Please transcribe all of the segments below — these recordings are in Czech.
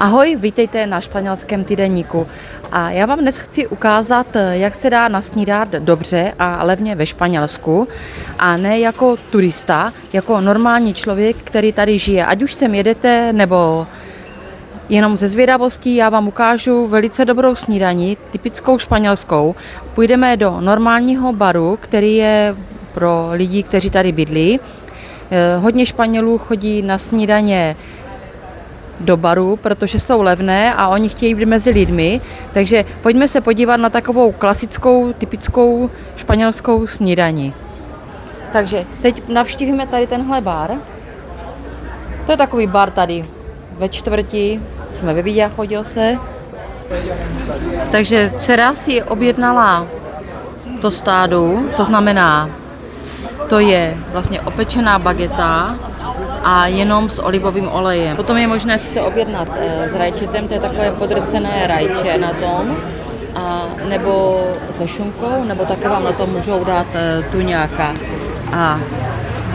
Ahoj, vítejte na španělském týdenníku. A já vám dnes chci ukázat, jak se dá nasnídat dobře a levně ve Španělsku a ne jako turista, jako normální člověk, který tady žije. Ať už sem jedete nebo Jenom ze zvědavostí já vám ukážu velice dobrou snídaní, typickou španělskou. Půjdeme do normálního baru, který je pro lidi, kteří tady bydlí. Eh, hodně Španělů chodí na snídaně do baru, protože jsou levné a oni chtějí být mezi lidmi. Takže pojďme se podívat na takovou klasickou, typickou španělskou snídaní. Takže teď navštívíme tady tenhle bar. To je takový bar tady ve čtvrti, jsme ve chodil se. Takže dcera si objednala tostádu, to znamená, to je vlastně opečená bageta a jenom s olivovým olejem. Potom je možné si to objednat eh, s rajčetem, to je takové podrcené rajče na tom, a nebo se šunkou, nebo také vám na to můžou dát eh, tuňáka. A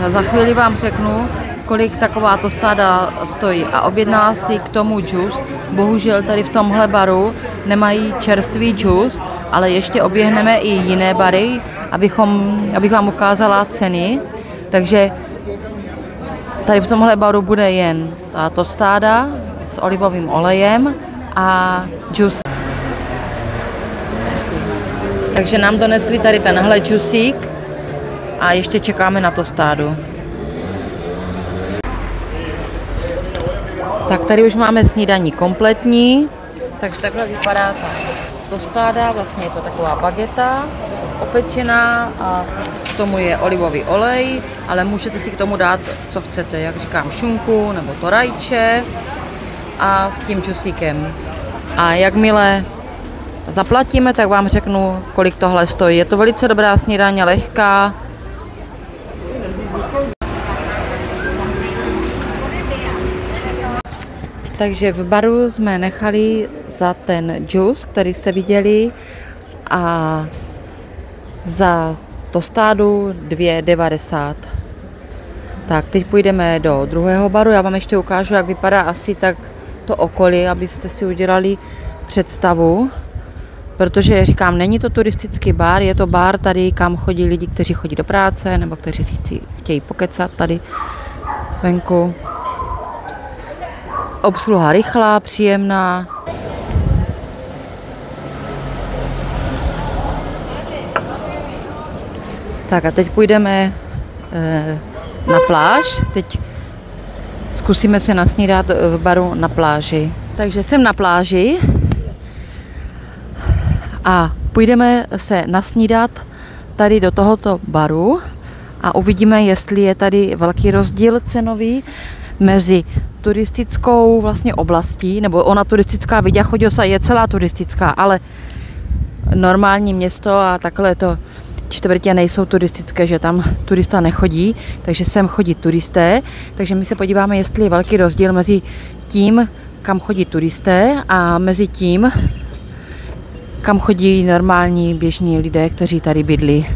za chvíli vám řeknu, kolik taková tostáda stojí. A objednala si k tomu džus. Bohužel tady v tomhle baru nemají čerstvý džus, ale ještě oběhneme i jiné bary, abychom, abych vám ukázala ceny. Takže tady v tomhle baru bude jen ta tostáda s olivovým olejem a džus. Takže nám donesli tady tenhle džusík a ještě čekáme na tostádu. Tak tady už máme snídaní kompletní, takže takhle vypadá ta tostáda, vlastně je to taková bageta opečená a k tomu je olivový olej, ale můžete si k tomu dát, co chcete, jak říkám, šunku nebo to rajče a s tím čusíkem. A jakmile zaplatíme, tak vám řeknu, kolik tohle stojí. Je to velice dobrá snídaně, lehká, Takže v baru jsme nechali za ten džus, který jste viděli, a za tostádu 2,90. Tak, teď půjdeme do druhého baru. Já vám ještě ukážu, jak vypadá asi tak to okolí, abyste si udělali představu. Protože říkám, není to turistický bar, je to bar tady, kam chodí lidi, kteří chodí do práce nebo kteří si chtějí pokecat tady venku obsluha rychlá, příjemná. Tak a teď půjdeme e, na pláž. Teď zkusíme se nasnídat v baru na pláži. Takže jsem na pláži a půjdeme se nasnídat tady do tohoto baru a uvidíme, jestli je tady velký rozdíl cenový mezi turistickou vlastně oblastí, nebo ona turistická Viděchoďosa je celá turistická, ale normální město a takhle to čtvrtě nejsou turistické, že tam turista nechodí, takže sem chodí turisté, takže my se podíváme, jestli je velký rozdíl mezi tím, kam chodí turisté a mezi tím, kam chodí normální běžní lidé, kteří tady bydlí.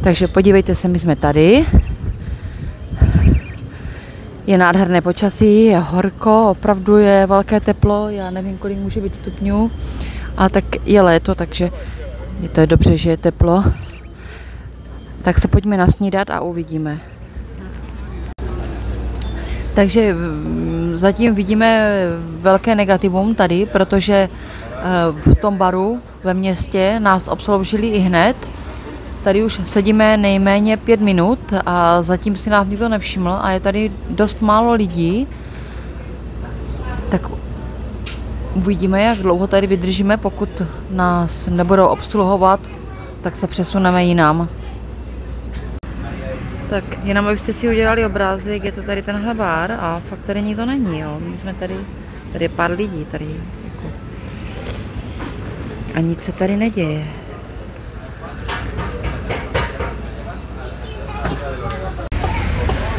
Takže podívejte se, my jsme tady, je nádherné počasí, je horko, opravdu je velké teplo, já nevím, kolik může být stupňů, a tak je léto, takže je to je dobře, že je teplo. Tak se pojďme nasnídat a uvidíme. Takže mm, zatím vidíme velké negativum tady, protože eh, v tom baru ve městě nás obsloužili i hned Tady už sedíme nejméně pět minut a zatím si nás nikdo nevšiml a je tady dost málo lidí. Tak uvidíme, jak dlouho tady vydržíme, pokud nás nebudou obsluhovat, tak se přesuneme jinam. Tak jenom abyste si udělali obrázek, je to tady tenhle bar a fakt tady nikdo není, jo. My jsme tady, tady je pár lidí, tady jako... A nic se tady neděje.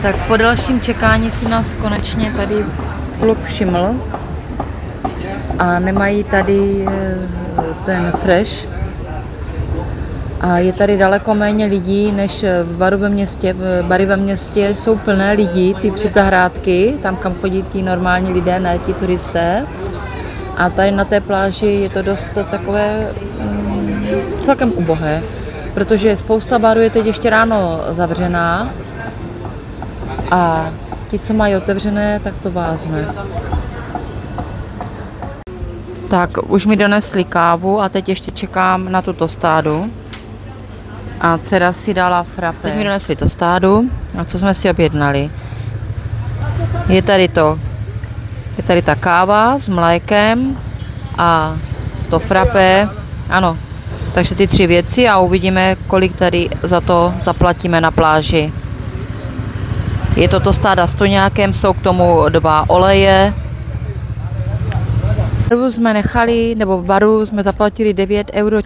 Tak po dalším čekání si nás konečně tady klub všiml a nemají tady eh, ten fresh a je tady daleko méně lidí než v baru ve městě. V bary ve městě jsou plné lidí, ty předzahrádky, tam kam chodí ti normální lidé, ne ti turisté. A tady na té pláži je to dost takové mm, celkem ubohé, protože spousta barů je teď ještě ráno zavřená a ti, co mají otevřené, tak to vázne. Tak už mi donesli kávu a teď ještě čekám na tu tostádu. A dcera si dala frappe. Teď mi donesli tostádu a co jsme si objednali. Je tady to, je tady ta káva s mlékem a to frappe, ano, takže ty tři věci a uvidíme, kolik tady za to zaplatíme na pláži. Je to tostáda s toňákem, jsou k tomu dva oleje, baru jsme nechali, nebo v baru jsme zaplatili 9,40 euro.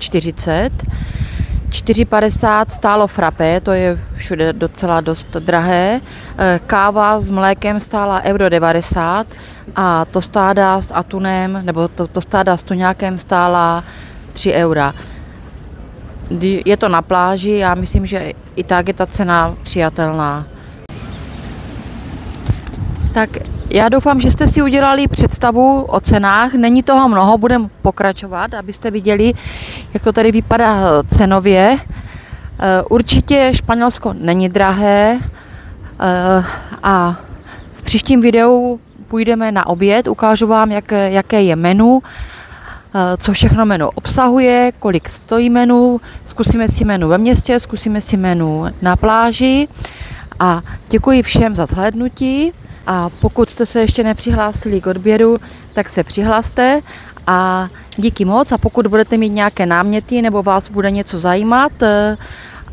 4,50 stálo frappé, to je všude docela dost drahé. Eh, káva s mlékem stála euro 90 a tostáda s atunem, nebo to, tostáda s tuňákem stála 3 eura. Je to na pláži, já myslím, že i tak je ta cena přijatelná. Tak já doufám, že jste si udělali představu o cenách. Není toho mnoho, budeme pokračovat, abyste viděli, jak to tady vypadá cenově. Eh, určitě Španělsko není drahé eh, a v příštím videu půjdeme na oběd, ukážu vám, jak, jaké je menu, eh, co všechno menu obsahuje, kolik stojí menu, zkusíme si menu ve městě, zkusíme si menu na pláži a děkuji všem za zhlédnutí. A pokud jste se ještě nepřihlásili k odběru, tak se přihlaste a díky moc. A pokud budete mít nějaké náměty nebo vás bude něco zajímat eh,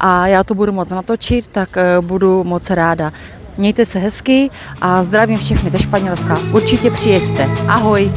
a já to budu moc natočit, tak eh, budu moc ráda. Mějte se hezky a zdravím všechny ze Španělska. Určitě přijeďte. Ahoj!